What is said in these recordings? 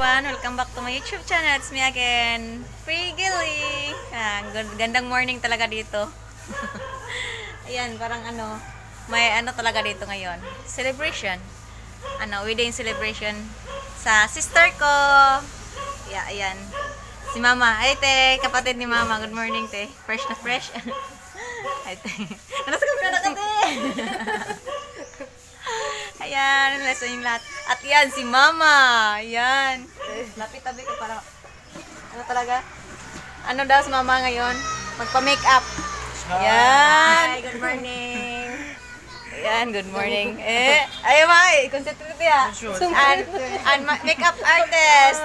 everyone! Welcome back to my YouTube channel. It's me again, Free Gilly. Ah, gand- gandang morning talaga dito. Ayan, parang ano, may ano talaga dito ngayon. Celebration. Ano, wedding celebration sa sister ko. Yeah, ayan. Si Mama. Ay, te, kapatid ni Mama. Good morning, te. Fresh na fresh. Ay, te. Nasa kami na ka, te. Ayan, lesson yung lahat. At yan, si Mama. Ayan. Lapit-tabi ko para, ano talaga? Ano daw si Mama ngayon? Magpa-make up. Ayan. good morning. Ayan, good morning. Eh, ay, Mai, concentrate ya. And, and ma- makeup artist.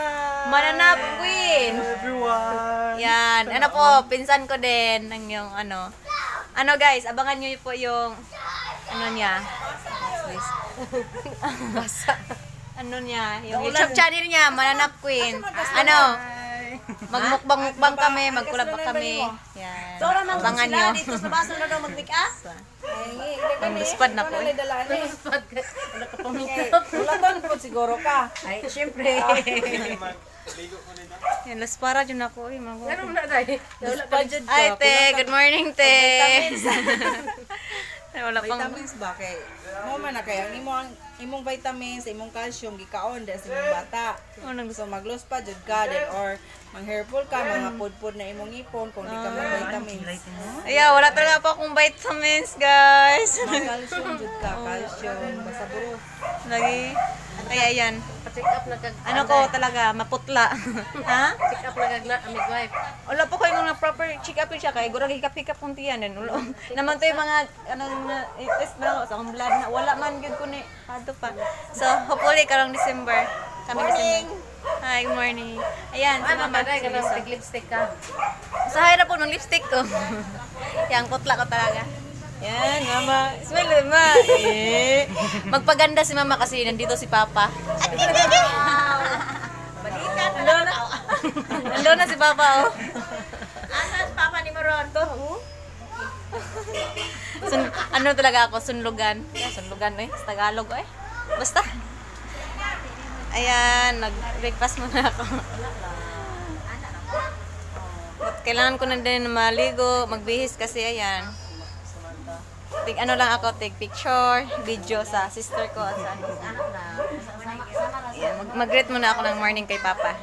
Mananap queen. Everyone. Yan. Ano po, pinsan ko din ng yung ano. Ano guys, abangan nyo po yung ano niya. Ano niya, yung YouTube channel niya, Mananap Queen. Ano? Magmukbang-mukbang kami, magkulab kami. Yan. So, naman Abangan nyo. dito sa baso na daw mag-make up. Ay, Ang luspad na po. eh. Luspad ka. Wala ka pamikap. Wala po siguro ka. Ay, syempre. Yan, las para dyan ako. Eh, mga Ganun na dyan Ay, te. Good morning, te. Wala pang... vitamins ba kay mo man na kay ang imong imong vitamins imong calcium gikaon dahil sa imong bata Oh, nang so maglos pa jud ka then or mang hairful ka mga pudpud na imong ipon kung di ka mag vitamins Ayaw, wala talaga po akong vitamins, guys. mga calcium jud ka calcium basta buro Lagi. Kaya yan. Pa-check up na kag... Ano ko talaga, maputla. ha? Check up na kag na amig wife. Wala po kayo mga proper check up siya kay gurang hikap-hikap kung tiyan ulo. Naman to yung mga ano na test na ako sa akong blood na wala man gyud ko ni pato pa. So hopefully karong December. Kami December. Hi, good morning. Ayan, si Mama. dahil ka so- lipstick ka? Sa hira po ng lipstick ko. Yang putla ko talaga. Yan, mama. Smell, ma. Eh. Magpaganda si mama kasi nandito si papa. Balikan na lang. Nandun na si papa, oh. Asan papa ni Maron? To. Sun, ano talaga ako, sunlugan. Yeah, sunlugan eh. Sa Tagalog eh. Basta. Ayan, nag-breakfast muna ako. At kailangan ko na din maligo, magbihis kasi ayan. Tig ano lang ako, take picture, video sa sister ko at sa ano. Ayan, mag mag-greet muna ako ng morning kay Papa.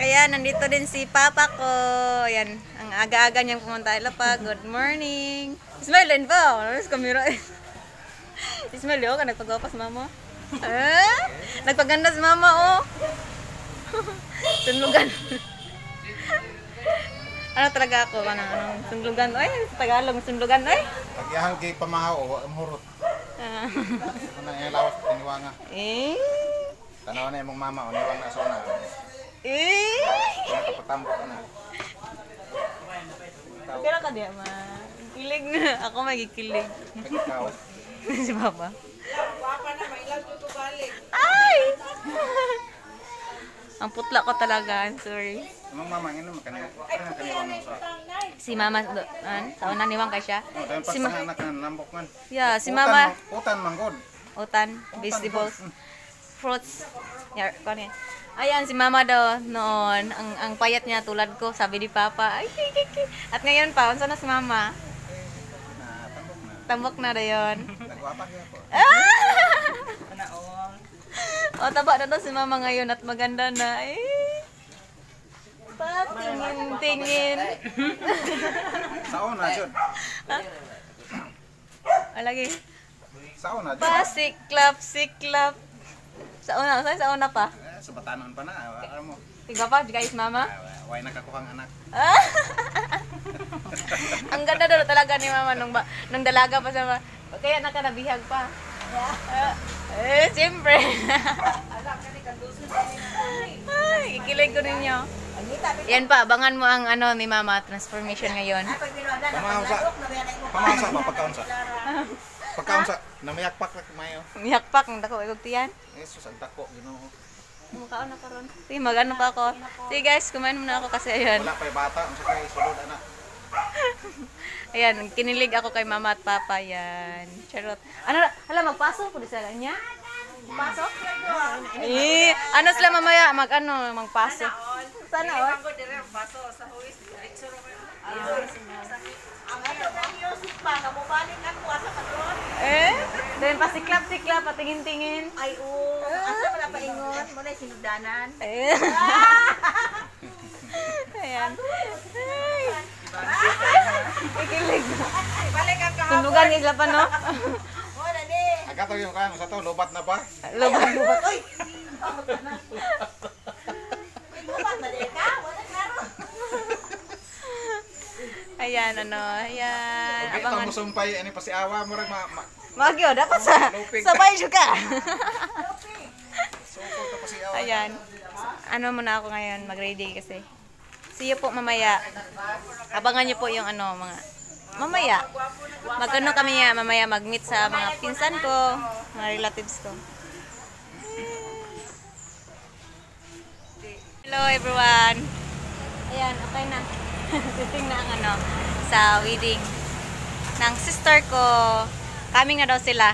Ayan, nandito din si Papa ko. Ayan, ang aga-aga niyang pumunta. Hello pa, good morning. Din po. Ano sa kamera? Ismail yun, ka nagpagawa pa sa mama. Ah? Nagpaganda si mama, oh. Sunlugan. ano talaga ako? Ano, ano, sunlugan? Ay, sa Tagalog, sunlugan. Ay. Pagyahan kay pamahaw o amurot. Ah. Ano yung lawas tiniwanga. eh. Tanaw na imong mama o niwang na sona. Eh. Kapatambok ka na. Pero ka di, ma. Kilig na. Ako magikilig. Ikaw. si Papa. papa na mailag ko balik Ay! Ang putla ko talaga. I'm sorry. Imong mama makaniwa. Ano mo sa. Si Mama, an, sa una niwang kay siya. Oh, Si pas Ma- anak na nambok man. Yeah, si Mama, Utan manggod. utan, vegetables, fruits. Yeah, kani. Ayan, si Mama daw noon, ang ang payat niya tulad ko, sabi ni Papa. Ay, kiki. At ngayon pa, unsa na si Mama? Na tambok na. Tambok na dayon. O, taba na daw si Mama ngayon at maganda na. Eh. Patingin-tingin. Sao na jud. Ah, lagi. Sao na jud. Pa, siklap, siklap. Sa una, sa, sa una pa. Eh, Sa batanon pa na. Ano mo. Tiga pa, guys, Mama. Ah, Way nakakuhang anak. Ah! Ang ganda daw talaga ni Mama nung, ba, nung dalaga pa sa Kaya nakanabihag pa. Ah, eh, siyempre. Ay, ikilig ko ninyo. Yan pa, abangan mo ang ano ni Mama, transformation ngayon. Pamahaw sa. Pamahaw sa ba pagkaon sa. Pagkaon sa. Namayakpak na kumayo. Miyakpak, ang dako, igog tiyan. Jesus ang dako Ginoo. Mukhaon na karon. Sige, magano pa ako. Sige guys, kumain muna ako kasi ayan. Wala pa yung bata, ang sakay sulod anak. Ayan, kinilig ako kay mama at papa yan. Charot. Ano, hala, magpasok po sa kanya? Pasok? Eh, Ano sila mamaya? Mag ano, magpaso. Sana all. Ako dire baso sa huwis. Diretso ra man. Ang ato na music pa, kamubaling ako asa ka doon. Eh? Then pasiklap-siklap, patingin-tingin. Ay, oo. Asa wala pa ingon. Muna sinugdanan. Eh. Ayan. Ay. Ikilig. Balik ang kahapon. Tulugan nila pa, no? Muna ni. Agato yung kaya sa to, lobat na pa. Lubat-lubat. Uy! Ikupat na di ka? Wala klaro. Ayan, ano. Ayan. Okay, ito Abangan. mo sumpay, ano pa si Awa mo rin, ma, ma, Magyo, dapat sa sabay juga. sukol to pa si Awa. Ayan. Ano muna ako ngayon, mag-ready kasi. See po mamaya. Abangan niyo po yung ano, mga mamaya. Magano kami ya, mamaya mag-meet sa mga pinsan ko, mga relatives ko. Hello everyone. Ayan, okay na. Sitting na ang ano, sa wedding ng sister ko. Kami nga daw sila.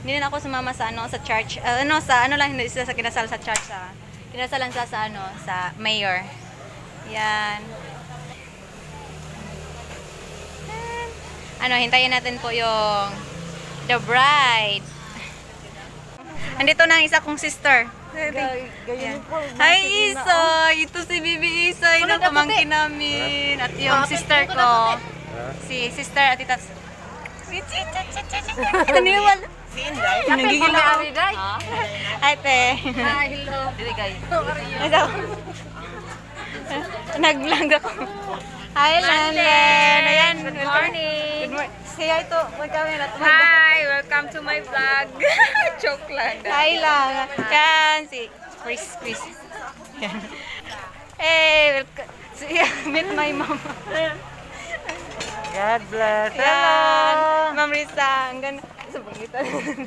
Hindi na ako sumama sa ano sa church. Uh, ano sa ano lang hindi sila sa kinasal sa church sa kinasal lang sa sa ano sa mayor. Yan. Ano, hintayin natin po yung the bride. Andito na ang isa kong sister. Yan. Hi Isa! Ito si Bibi Isa. Ito pamangkin namin. At yung sister ko. Si sister at itas. Ano yung wala? Nagigil ako. Hi, te. Hi, hello. Dili kayo. Ito. Nag-vlog ako. Hi, Landen. Ayan. Good morning. Good morning. Say hi to. May camera. Hi, welcome to my vlog. Joke lang. Hi lang. Yan. Si Chris. Chris. Yan. Hey, welcome. Meet my mama. God bless. Yan. Ma'am Risa. Ang ganda. Sa pangitan.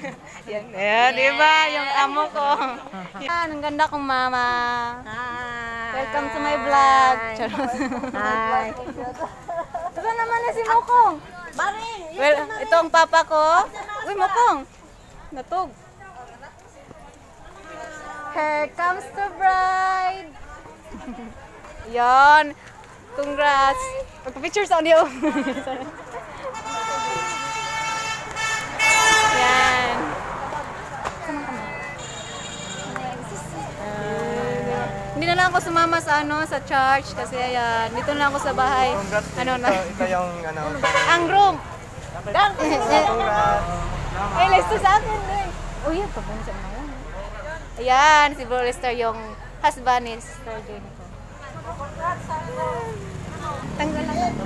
Yan. Ayan, di ba? Yung amo ko. Yan, ang ganda kong mama. Welcome to my vlog. Hi. Ito naman na si Mokong. Bari, Well, ito ang papa ko. Uy, Mokong. Natog. Here comes the bride. Yan. Congrats. Pagpa-picture sa audio. Hindi na lang ako sumama sa ano sa church kasi ayan, dito na lang ako sa bahay. Ano na? Ito yung ano, Ang room. Dan. congrats. Ay, Lester sa akin din. Oh, yan. Pagkano sa mga yan. Ayan, si Bro Lester yung husband ni Sister Jennifer. Tanggal lang ito.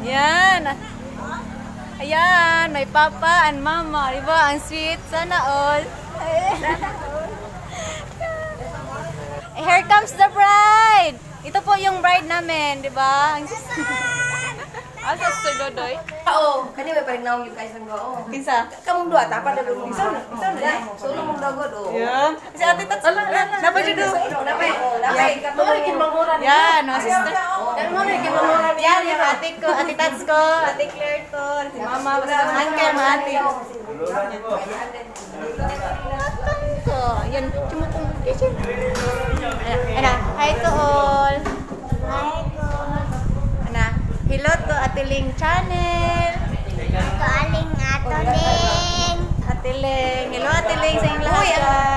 Ayan. Ayan, may papa and mama. Diba? Ang sweet. Sana all. Sana all. Here comes the bride. Ito po yung bride namin, di ba? Ang Asa si Dodoy? Oo, kani may parignaw yung guys ng oo. Kinsa? Kamong duha tapan na dulu. Isa na, isa na. Solo mong dagod oh. Yan. Si Ate Tats. Napa dyan do? Napay, napay katulad kin manguran. Yan, no, sister. Dan mo na kin manguran. Yan, yung ate ko, ate Tats ko, ate Claire ko, si mama, basta mga uncle, mga ate. Yan, chumukong kitchen. Ana, hi to all. Hi to Ana, hello to Ate Ling channel. Kaling ato ding. Ate Ling, hello Ate Ling sa inyong lahat.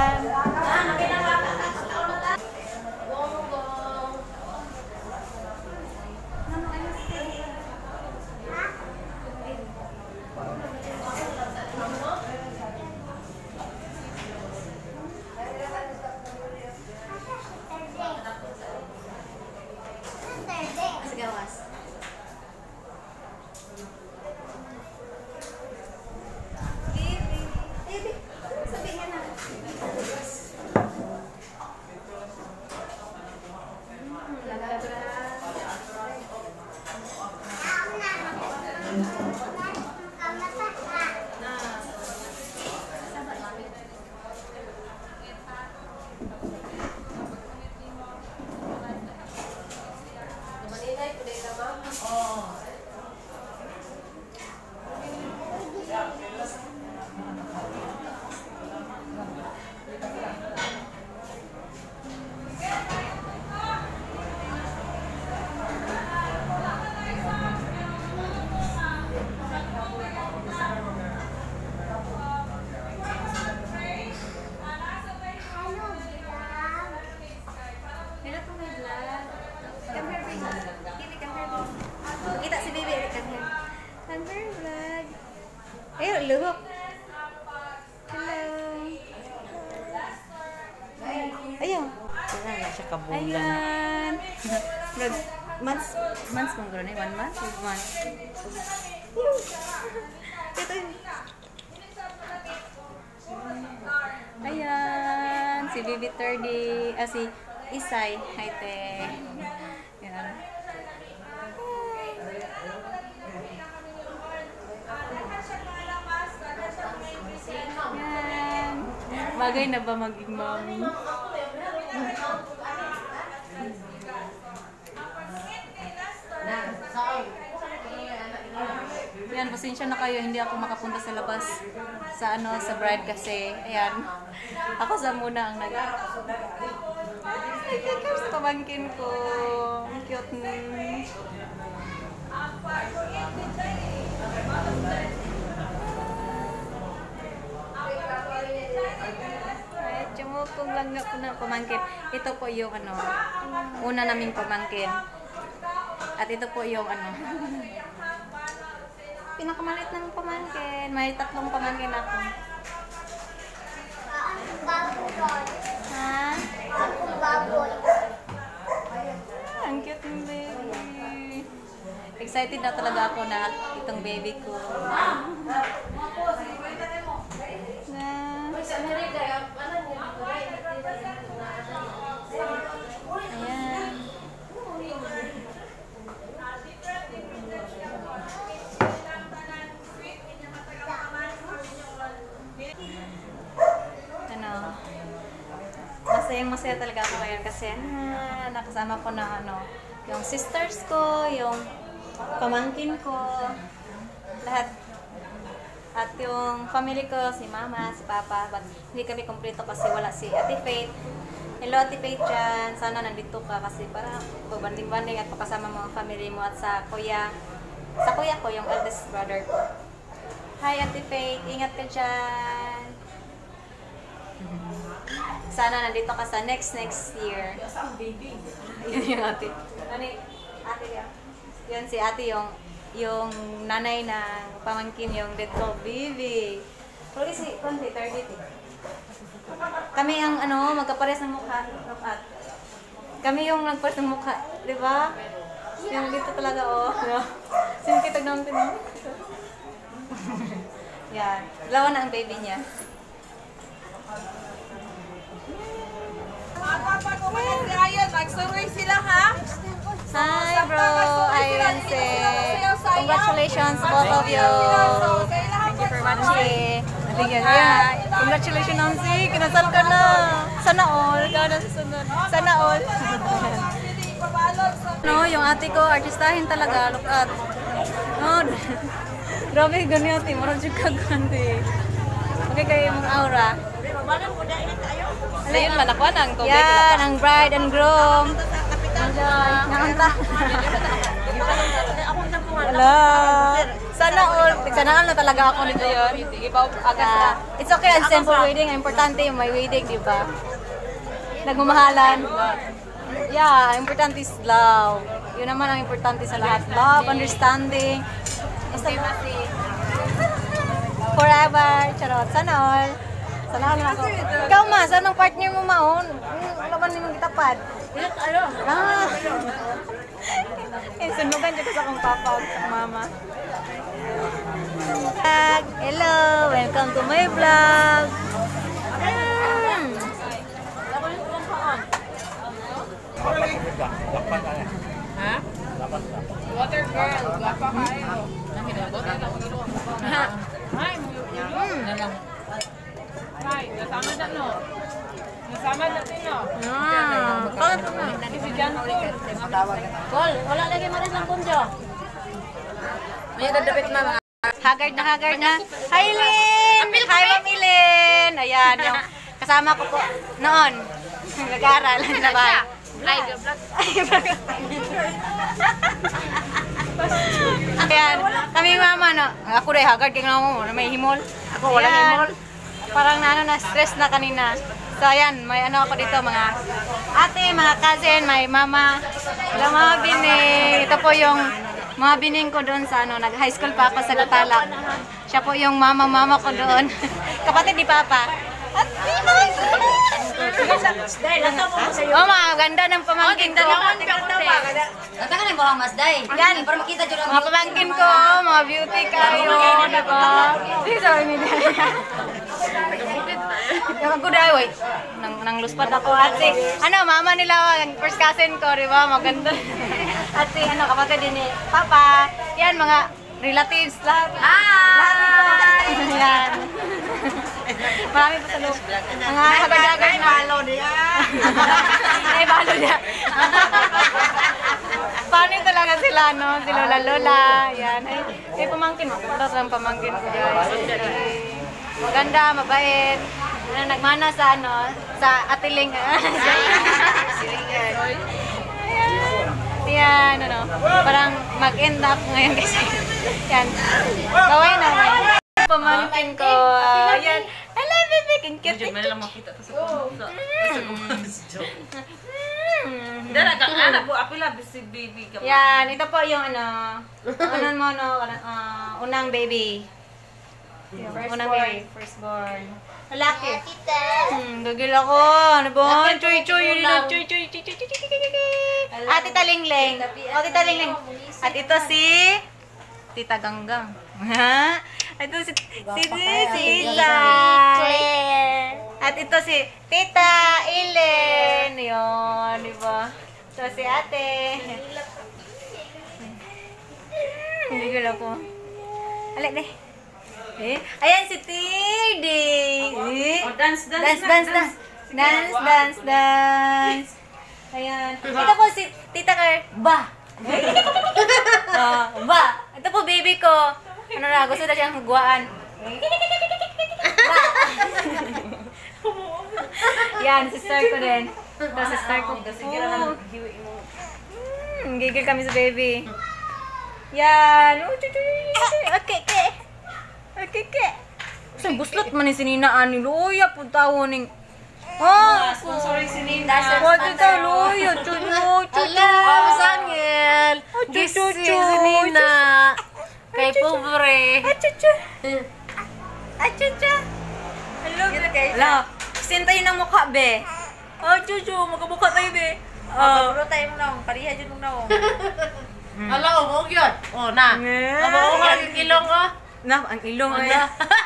Two months. Ito yun. Ayan. Si Bibi 30. Ah, si Isay. Hi, te. Ayan. Ayan. Bagay na ba maging mommy? Yan, pasensya na kayo, hindi ako makapunta sa labas sa ano, sa bride kasi, ayan, ako sa muna ang nag... Stickers, pamangkin ko. Ang cute ni. Ay, Chumukong lang nga po na pamangkin. Ito po yung ano, una naming pamangkin. At ito po yung ano, pinakamalit ng pamangkin. May tatlong pamangkin ako. Ha? Akong baboy. Ang cute ng baby. Excited na talaga ako na itong baby ko. Na. Ayan. Ano, masayang masaya talaga ako ngayon kasi ah, nakasama ko na ano, yung sisters ko, yung pamangkin ko, lahat. At yung family ko, si mama, si papa, but hindi kami kumpleto kasi wala si Ate Faith. Hello Ate Faith dyan, sana nandito ka kasi para babanding-banding at pakasama mo ang family mo at sa kuya, sa kuya ko, yung eldest brother ko. Hi Ate Faith, ingat ka dyan. Sana nandito ka sa next next year. Yun yung ate. Ano ate yan? Yun si ate yung yung nanay ng pamangkin yung dead ko, Bibi. Pero si konti, 30. Kami ang ano, magkapares ng mukha. At kami yung nagpares ng mukha, di ba? Yung dito talaga, oh. Sinikitag namin din. Yan. Dalawa na ang baby niya. Magsuroy sila ha? Hi, bro. Ayan si. Congratulations, both of you. Thank you for watching. Nabigyan yan. Congratulations, Nancy. Kinasal ka na. Sana all. Ikaw na sa sunod. Sana all. no, yung ate ko, artistahin talaga. Look at. No, grabe, ganyan, ate. Marang juga ganti. Okay kayo yung aura. Ayun man ako nang tubig. Yan, ang bride and groom. Nakanta. Wala. Sana all. Sana all na talaga ako nito yun. Ibaw agad Ah, it's okay, ang simple wedding. Ang importante yung may wedding, di ba? Nagmamahalan. Yeah, ang importante is love. Yun naman ang importante sa lahat. Love, understanding. Basta Forever. Charot. Sana all. Ako. Ikaw ma, saan ang partner mo maon? Hmm, Wala ba nimang kitapad? Ah. eh, sunugan ko sa akong papa at mama. Vlog. Hello! Welcome to my vlog! Mm. Water girl, gwapa kayo. Hi, nasama na no. Nasama natin no. Ah, bakit na? Si Paul. Kol, wala lagi rin ng kunjo. May dadapit mama. Haggard na haggard na. Hi, Lynn! Hi, Ma'am Lynn! Ayan, yung kasama ko po noon. Nag-aaral. Sabay. Ay, vlog. Ayan, kami mama, no? Ako rin, haggard kaya nga mo, may himol. Ako, wala himol. Parang na, ano, na stress na kanina. So, ayan, may ano ako dito, mga ate, mga cousin, may mama, wala mga bining. Ito po yung mga bining ko doon sa ano, nag-high school pa ako sa Gatalak. Siya po yung mama-mama ko doon. Kapatid ni Papa. At Oh, mga ganda ng pamangkin ko. Kata ka na buhang masday. Yan. Para makita dyan ang Mga pamangkin ko, mga beauty kayo, di ba? Sige, sorry, dahil, wait. Nang, nang luspad ako. At si, ano, mama nila, ang first cousin ko, di ba? Maganda. At si, ano, kapatid din ni Papa. Yan, mga relatives lahat. Ah! Yan. Marami pa sa loob. Mga hagad-hagad na. Balo niya. Ay, balo niya. Funny talaga sila, no? Si Lola Lola. Yan. Ay, ay pamangkin. Ito lang pamangkin ko, guys. Maganda, mabait. Ano, nagmana sa ano, sa atiling. Ayan. Yan, ano, parang mag-end up ngayon kasi. Yan. Gawin na. Pamangkin ko. Yan. Hello, baby. King cute. Medyo lang makita to sa Dala kang anak po, apila si baby ka. Yan, ito po yung ano, ano mo, no, ah, unang baby. Yung unang baby, firstborn. Lalaki. Hmm, gagil ako. Ano ba? Choy, choy, yun yun. Choy, choy, choy, choy, choy, choy, choy, choy. At Tita Lingleng. O, Tita Lingleng. At ito si Tita Ganggang. Ha? Ito si, si, si Isa. At ito si Tita Ilen. Yun, di ba? Ito si ate. Hindi ko lang. Alik deh. Eh, ayan si Tidi. Eh. Oh, dance, dance, Dance, dance, dance. Dance, dance, dance. Ayan. Ito po si Tita Car. Ba. Ah, ba. Ito po baby ko. Ano na, gusto na siyang guwaan. Ba. Yan, sister ko din. Ito, sister ko. Oh. Hmm, gigil kami sa baby. Yan. Okay, okay. Okay. Sa buslot man ni sininaan ni Luya po tawo ning Oh, Sorry, sinina. What did I Luya? Chuchu, chuchu. Hello, Sangel. This This is Nina. Kay pobre. Achuchu. Achuchu. Hello, Hello. Sinta yun ang mukha, be. Oh, chuchu. Magkamukha tayo, be. Oh. Puro tayo mo na, pariha dyan mo na. Ala, oh, yun. Oh, na. Yeah. Aba, oh, ang ilong ko. Na, ang ilong ay.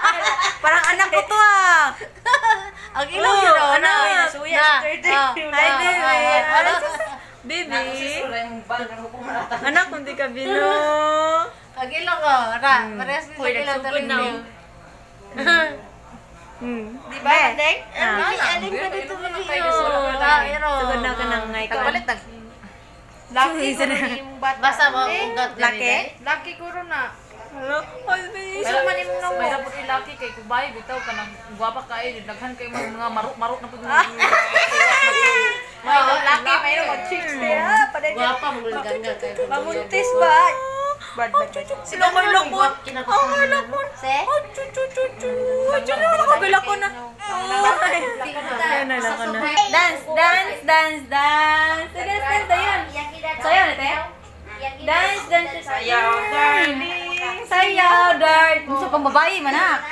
Parang anak ko to ah. Ang ilong yun, oh, na. anak. Suya, na. Hi, baby. Ay, Baby. Anak, hindi ka bino. Ang ilong ko, na. Parehas din sa ilong. Hmm. Di ba, Deng? Ah. Aling ka dito, baby. Oh, na, iro. Sugod na ka ng ngay ka. tag. Laki ko rin yung bata. Basta mo, ugat. Laki? Laki ko rin na. Hello? Ay, baby. Pero manim na mo. May dapat ilaki kay kubay, bitaw ka ng guwapa ka eh. Daghan kay mga mga maruk-maruk na po. May laki, mayroon mag chicks niya. Paday Guwapa, mo gangga kayo. Mamuntis ba? Bad, bad, bad. Sino ko lakon? Oh, lakon. Se? Oh, chu chu chu chu. Chu chu, nakagala ko na. Ko. Dance, dance, dance, dance. Sige, dance, dance, ayun. Sayaw na tayo. Dance, dance, sayaw, darling. Sayaw, darling. Gusto pang babae, manak.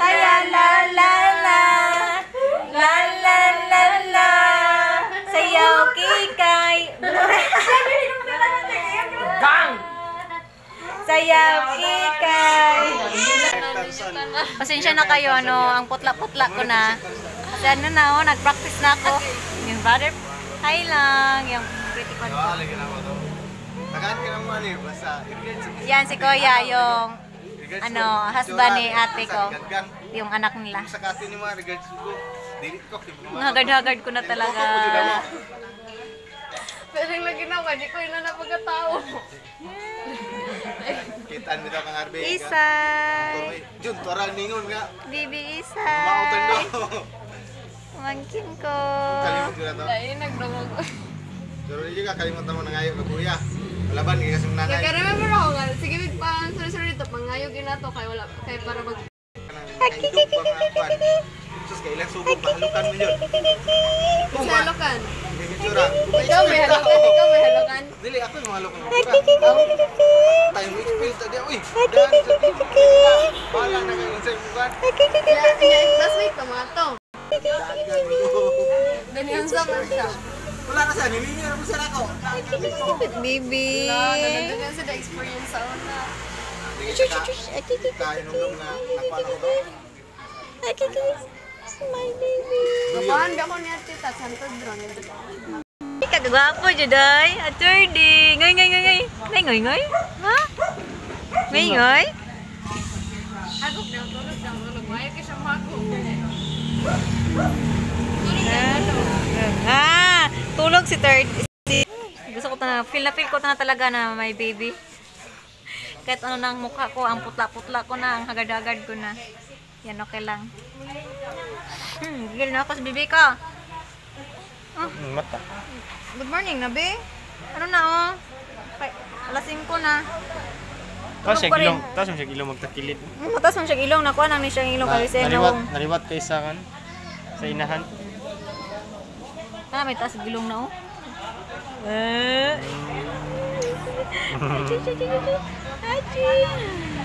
Sayaw, la, la, la. La, la, la, la. Sayaw, kikay. Gang! Sayaw, kikay. Pasensya na kayo, ano, ang putla-putla ko na. Kasi ano na, oh, nag-practice na ako. Yung brother, hi lang. Yung pretty ko. Tagaan ka ng money, basta i-regards sa Yan si Kuya, yung ano, husband ni ate ko. Yung anak nila. Sa katin ni mga regards ko. Hagard-hagard ko na talaga. Pero yung lagi na, di ko yun na napagkatao. Kitaan mo daw kang arbe. Isay. Jun, tuwaran ningon nga. Bibi Mautan Isay. do. Pamangkin ko. Kalimut ko na to. Ay, nagdungog. Pero hindi ka kalimutan mo na ngayon na kuya. Laban, kaya kasi nanay. Nagka-remember ako nga, sige big pa, sorry sorry dito, pangayog yun na to, kaya wala, kaya para mag... Pa. Sus, kailan subog, pahalukan mo yun. Sa halokan. Hindi tsura. Ikaw may halokan, ikaw may halokan. Dili, ako yung ng tsura. Tayo mo expel ta diya. Uy, sa titi. Balang na kayo sa imukan. Kaya, kaya, classmate pa mga to. Daan ka nito. Ganyan sa man siya. Wala na siya, nilingan mo siya ako. Baby. Wala, nagdagan sa experience sa una. Kaya nung na nakuha na ko daw. My baby. Kapahan ba ko niya tita, Santo Drone. Kagwapo, Juday. Attorney. Ngoy, ngoy, ngoy, ngoy. Ngay, ngoy, ngoy. Ha? Ngay, ngoy. Agok daw, tulog daw, tulog. Ayaw ka siya magok. Ah, tulog si third. Si, na, feel na feel ko na talaga na may baby. Kahit ano nang mukha ko, ang putla-putla ko na, ang hagad-hagad ko na. Yan, okay lang. Hmm, gigil na ako sa bibi ko. Mata. Good morning, Nabi. Ano na, oh? Kay, alas 5 na. Tapos siya pa ilong, tapos siya ilong magtakilid. Hmm, matas mo siya ilong. Nakuha nang ni siya ilong kay Seno. naliwat, naliwat kay sa kan sa inahan. Ah, may taas gilong na, oh. 嗯，阿军，阿军，阿军。